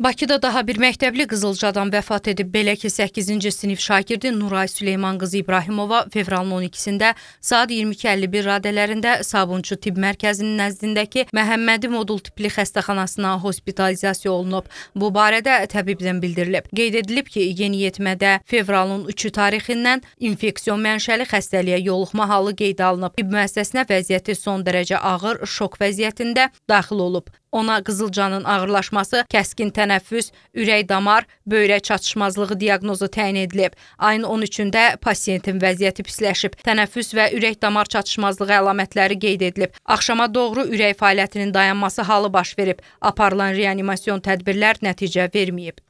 Bakıda daha bir məktəbli Qızılcadan vəfat edib. Belə ki, 8-ci sinif şagirdi Nuray Süleyman qızı İbrahimova fevralın 12-sində saat 22:51 radələrində Sabunçu Tibb Mərkəzinin nəzdindəki Məhəmmədi modul tipli xəstəxanasına hospitalizasiya olunub. Bu barədə təbibdən bildirilib. Qeyd edilib ki, yeniyetmədə fevralın 3-ü tarixindən infeksion mənşəli xəstəliyə yoluxma halı qeydə alınıb. Tibb müəssisəsinə vəziyyəti son dərəcə ağır şok vəziyyətində daxil olub. Ona qızılcanın ağırlaşması, kəskin tənəffüs, ürək-damar, böyrək çatışmazlığı diaqnozu təyin edilib. Ayın 13-də pasiyentin vəziyyəti pisləşib. Tənəffüs və ürək-damar çatışmazlığı əlamətləri qeyd edilib. Axşama doğru ürək fəaliyyətinin dayanması halı baş verib. Aparılan reanimasyon tədbirlər nəticə verməyib.